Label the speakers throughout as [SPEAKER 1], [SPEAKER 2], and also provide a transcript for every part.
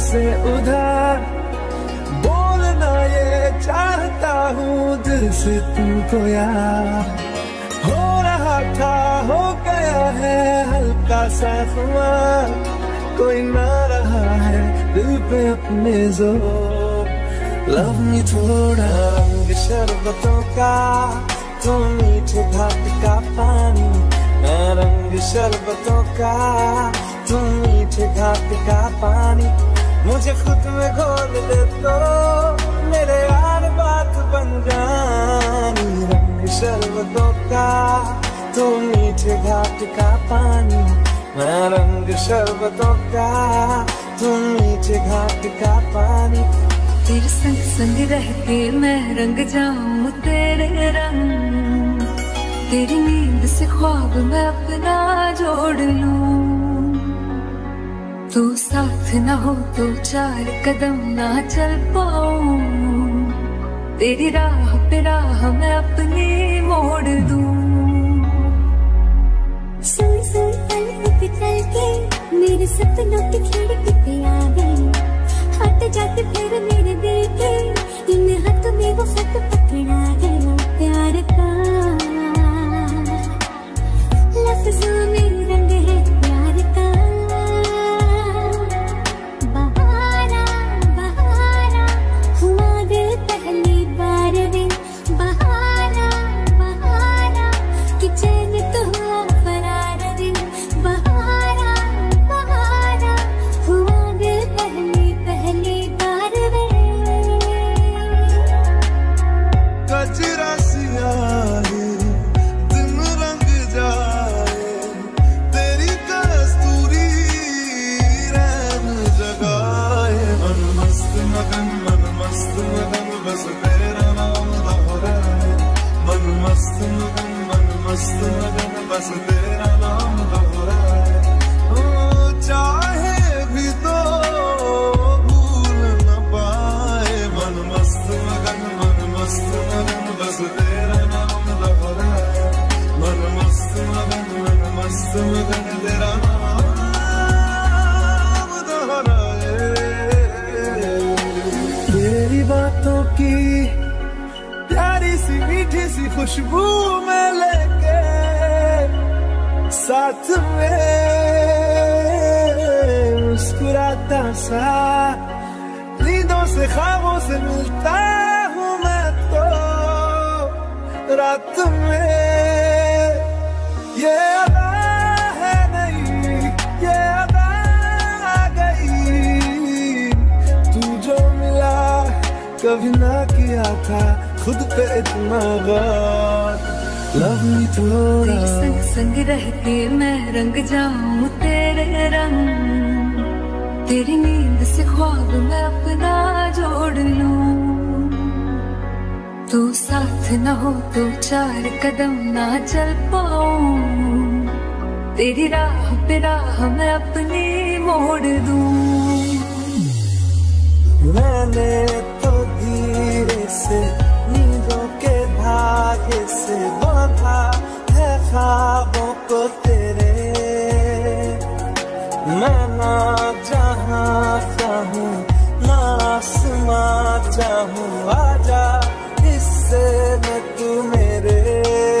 [SPEAKER 1] से उधार। बोलना ये चाहता हूँ दिल से तुमको यार। हो रहा था, हो गया है, हल्का सा खुमार कोई ना रहा है, दिल पे अपने ज़ोर। लव मी थोड़ा रंग शरबतों का। तुम मीठे घाट का पानी, मैं रंग शरबतों का। तुम मीठे घाट का पानी मुझे खुद में घोल दे तो मेरे यार बात बन जानी। रंग शरबतों का तुम मीठे घाट का पानी। मैं रंग शरबतों का तुम मीठे घाट का पानी।
[SPEAKER 2] तेरे संग संग रहते मैं रंग जाऊँ तेरे रंग। तेरी नींद से ख्वाब मैं अपना जोड़ लूँ। तू साथ ना हो तो चार कदम ना चल पाऊँ। तेरी राह पे राह मैं अपनी मोड़ दूँ।
[SPEAKER 3] सुन सुन पलक पे चल के मेरे सपनों की खिड़की पे आ गई। हट जाके फिर मेरे दिल के इन हाथ में वो खत पकड़ा गया प्यार का। लफ्जों में प्यारी
[SPEAKER 1] मीठी सी खुशबू में लेके साथ में मुस्कुराता सा, नींदों से, ख्वाबों से मिलता हूँ मैं तो रात में। ये कभी ना किया था खुद पे इतना गौर। लव मी थोड़ा।
[SPEAKER 2] तेरे संग संग रहते मैं रंग जाऊँ तेरे रंग। तेरी नींद से ख्वाब मैं अपना जोड़ लूँ। तू साथ न हो तो चार कदम ना चल पाऊँ। तेरी राह पे राह मैं अपनी मोड़ दूँ।
[SPEAKER 1] मैंने से, नींदों के धागे से बांधा है ख्वाबों को तेरे। मैं ना जहाँ चाहूँ ना आसमां चाहूँ आजा इससे मैं तू मेरे।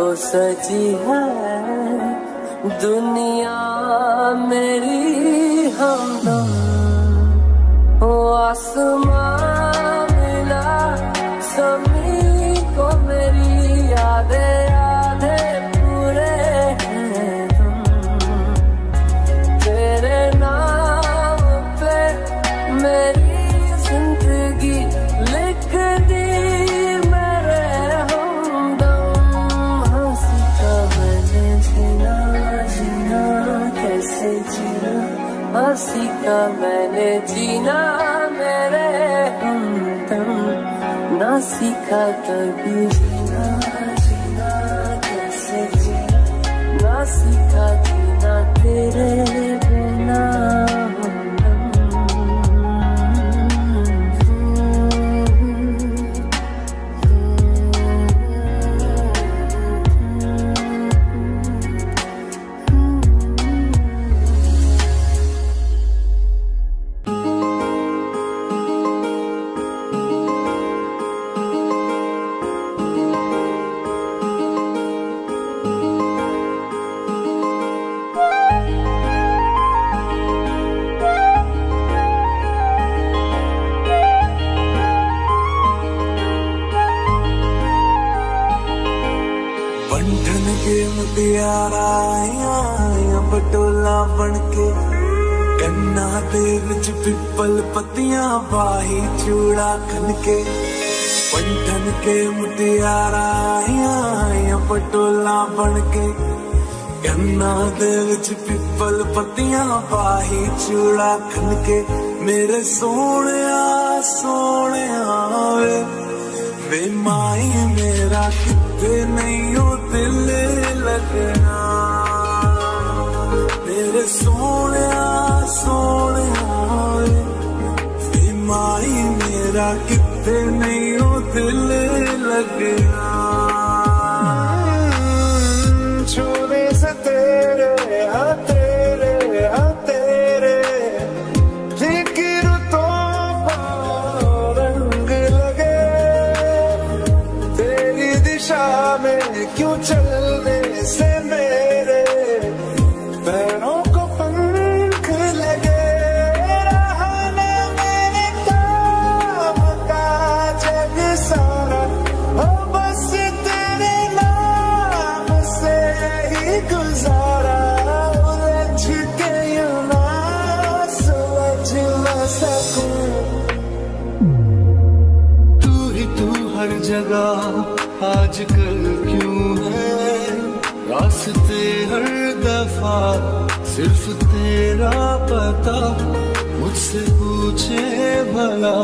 [SPEAKER 1] तो
[SPEAKER 4] सजी है दुनिया मेरी हम आसमान ना मैंने जीना मेरे हम तुम ना सीखा कभी जीना जीना कैसे जीना? ना सीखा जीना तेरे
[SPEAKER 1] के ਮੁਟਿਆਰਾ ਆਇਆ ਪਟੋਲਾ ਬਣ ਕੇ ਕੰਨਾਂ ਦੇ ਵਿੱਚ ਪਿੱਪਲ ਪੱਤੀਆਂ ਪਾਹੀ ਚੂੜਾ ਖਨ ਕੇ ਮੇਰੇ ਸੋਹਣਿਆ ਸੋਹਣਿਆ ਵੇ ਵੇ ਮਾਈ ਮੇਰਾ ਕਿਤੇ ਨਹੀਂ ਉਹ ਦਿਲ ਲੱਗਣਾ ਮੇਰੇ ਸੋਹਣਿਆ ਸੋਹਣਿਆ ਵੇ ਮਾਈ ਮੇਰਾ ਕਿਤੇ ਨਹੀਂ दिल लग गया लगा आजकल क्यों है? रास्ते हर दफ़ा सिर्फ़ तेरा पता मुझसे पूछे भला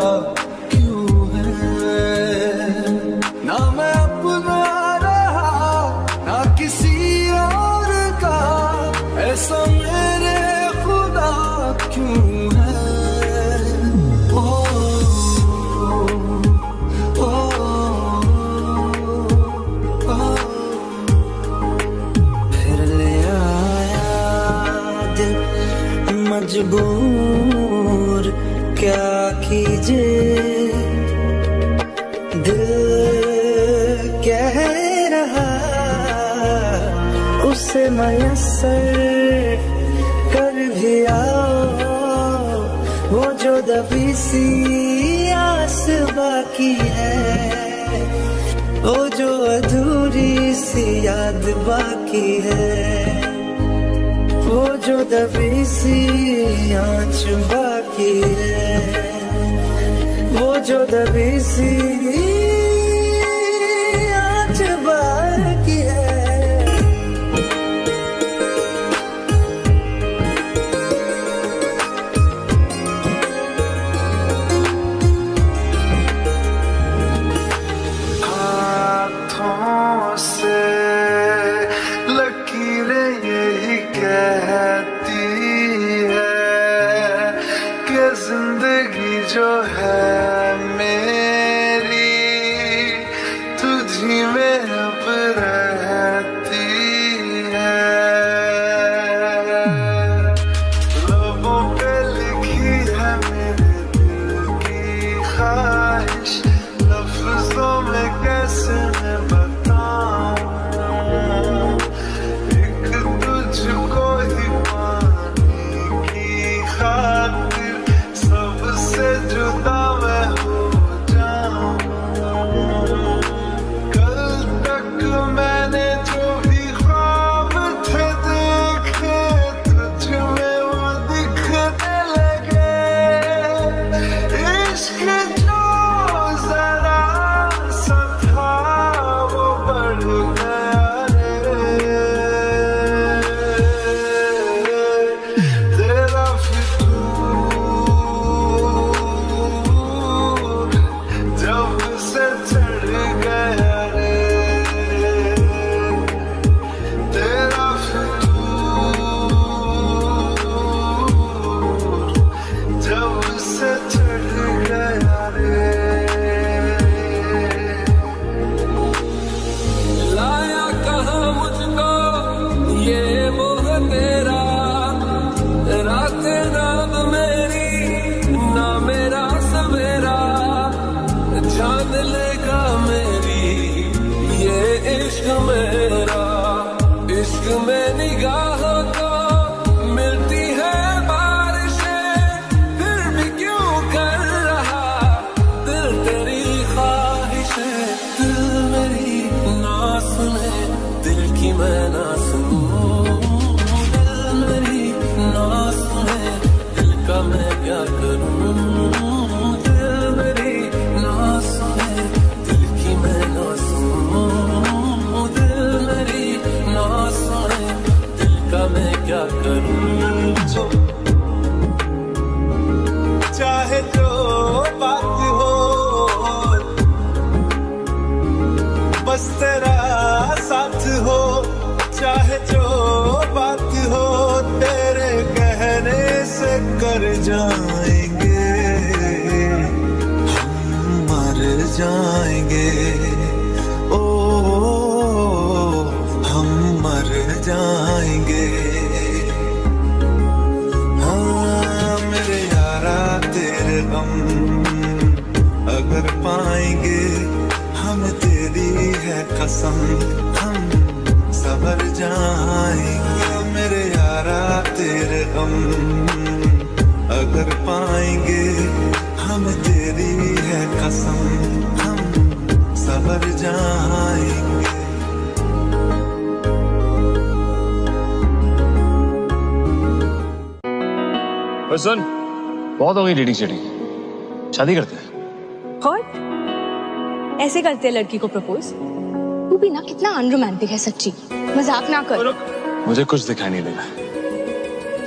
[SPEAKER 4] मजबूर क्या कीजिए? दिल कह रहा
[SPEAKER 1] मयसर कर भी आओ। वो जो दबी सी आस बाकी है, वो जो अधूरी सी याद बाकी है। वो जो दबी सी आँच बाकी है। वो जो दबी सी ज़िंदगी जो है। अगर पाएँगे। हम तेरी है कसम हम सबर जाएँगे। मेरे यारा तेरे गम अगर पाएँगे। हम तेरी है कसम हम सबर जाएँगे।
[SPEAKER 5] सुन। बहुत हो गई डेटिंग शेटिंग शादी करते हैं।
[SPEAKER 6] ऐसे करते हैं लड़की को प्रपोज तू भी ना कितना अनरोमांटिक है सच्ची। मज़ाक ना कर।
[SPEAKER 5] मुझे कुछ दिखाई नहीं देगा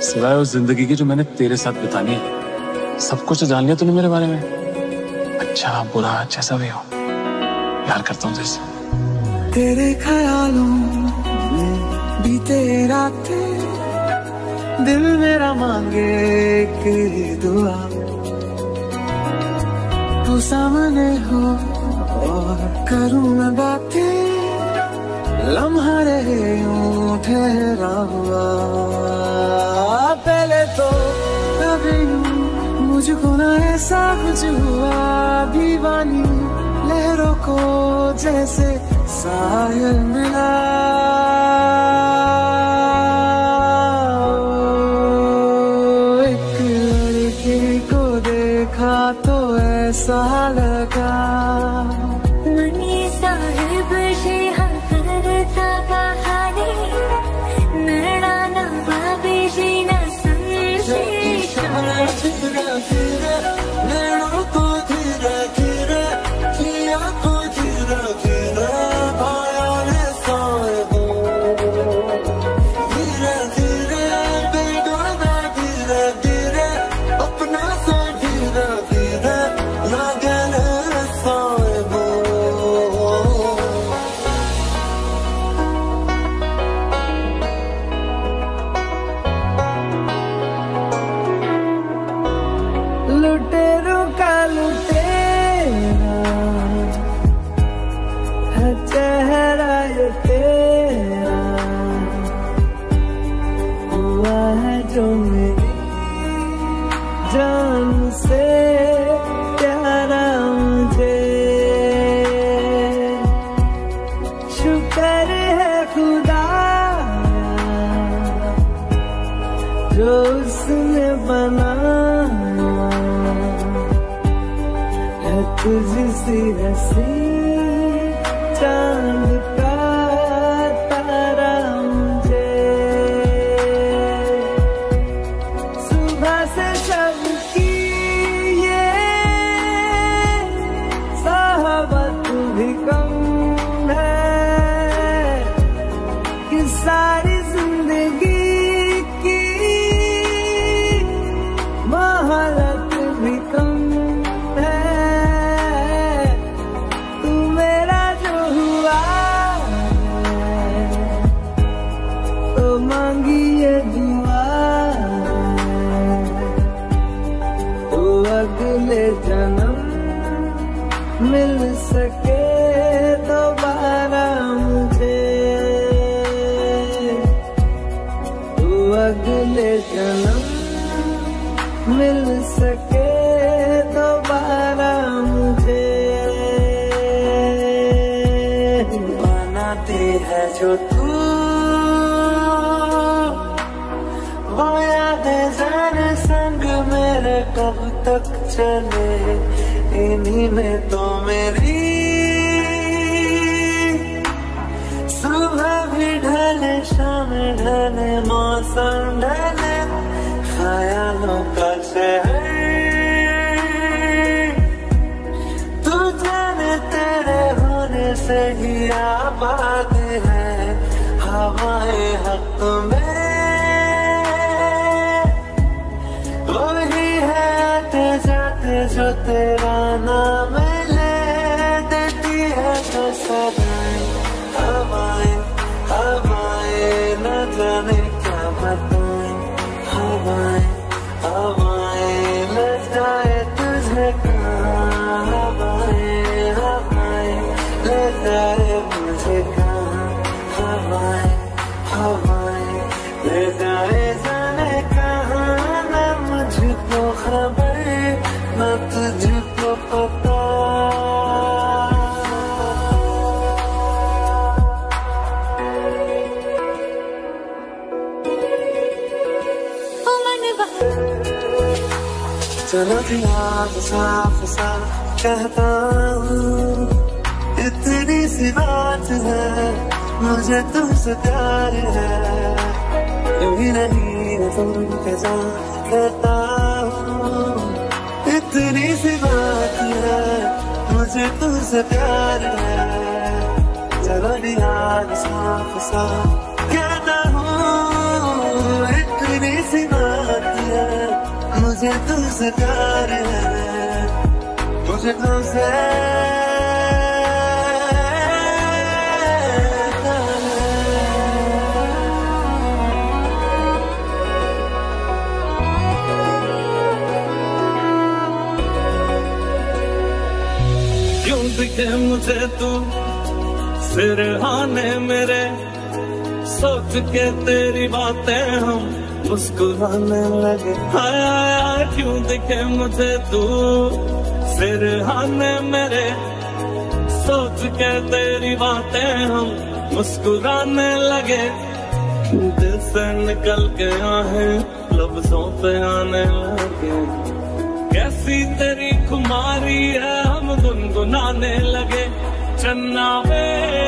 [SPEAKER 5] सिवाय उस ज़िंदगी की जो मैंने तेरे साथ बितानी है। सब कुछ जान लिया तूने मेरे बारे में? अच्छा बुरा जैसा भी हो। प्यार करता हूँ जैसे।
[SPEAKER 1] तेरे ख्यालों में बीते रातें दिल मेरा मांगे कि दुआ। तू सामने हो और करूँ मैं बातें, लम्हा रहे ठहरा हुआ। पहले तो कभी मुझको ना ऐसा कुछ हुआ, दीवानी लहरों को जैसे साहिल मिला।
[SPEAKER 3] जिसे
[SPEAKER 7] रसी चांद मिल सके तो दोबारा मुझे। बनाती है जो तू। वो यादें जाने संग मेरे कब तक चले। इन्हीं में तो मेरी सुबह भी ढले, शाम ढले, मौसम ढले, ख्यालों का से तुझे तेरे होने से ही आबाद है। हवाएँ हक में। वही है आते जाते जो तेरा नाम ले देती है तो सदाएँ। हवाएँ हवाएँ न जाने क्या बताएँ। हवाएँ पिया फसा फसा
[SPEAKER 3] कहता हूँ, इतनी सी बात है, मुझे तुमसे प्यार है। कभी नहीं तुम कैसा कहता हूँ, इतनी सी बात है, मुझे तुमसे प्यार है। चलो दिया साफ़
[SPEAKER 1] साफ़ कहता हूँ, इतनी सी बात तुझे तुझसे प्यार है, तुझे तुझसे मुझे तू सिर आने मेरे? सोच के तेरी बातें हम मुस्कुराने लगे। आया क्यों
[SPEAKER 7] दिखे मुझे तू? सिर हाने मेरे। सोच के तेरी बातें हम मुस्कुराने लगे। दिल से निकल के आए, लफ्जों पे आने लगे। कैसी
[SPEAKER 3] तेरी कुमारी है, हम गुनगुनाने लगे। चन्ना में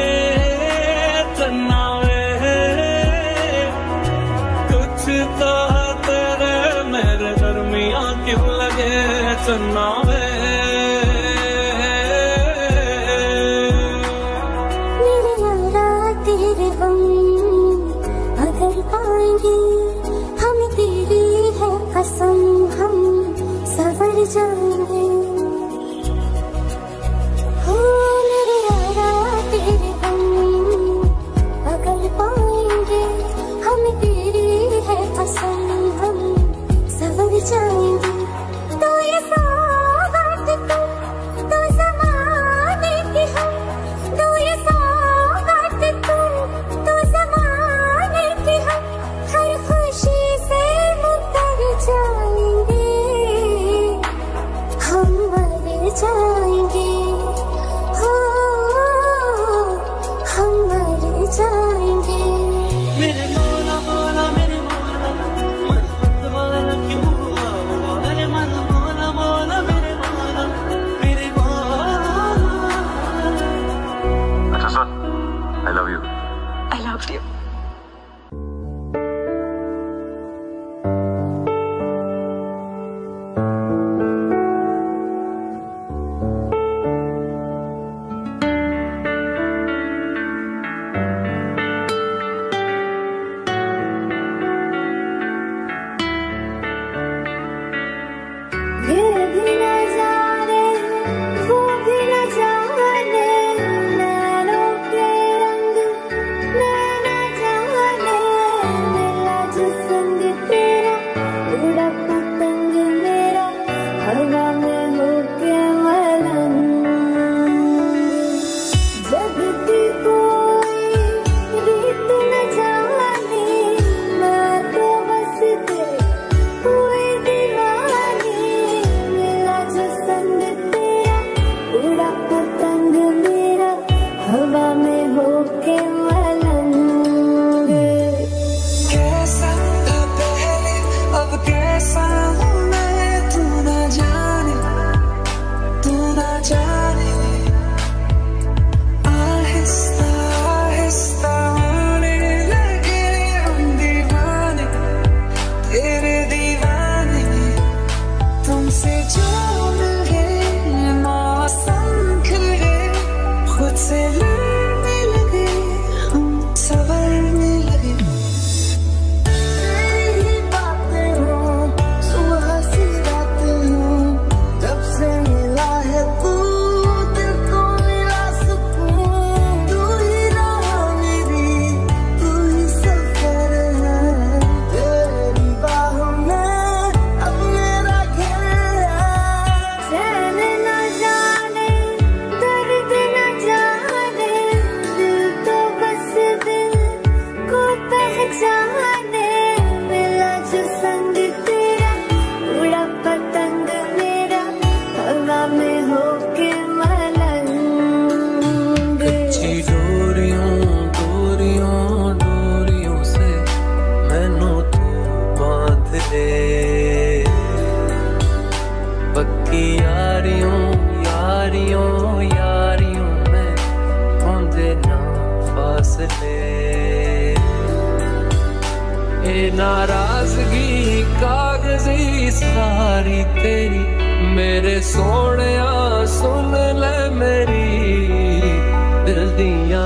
[SPEAKER 3] दे। पक्की यारियों यारियों यारियों में होंदे ना फासले। ए नाराज़गी, कागज़ी सारी तेरी, मेरे सोने सुन ले मेरी। दिल दिया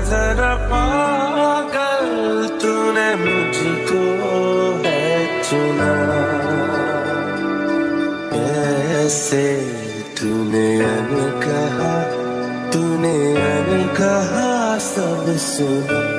[SPEAKER 1] जरा पागल तूने मुझको है चुना। कैसे तूने अन कहा तूने अन कहा सब सुना।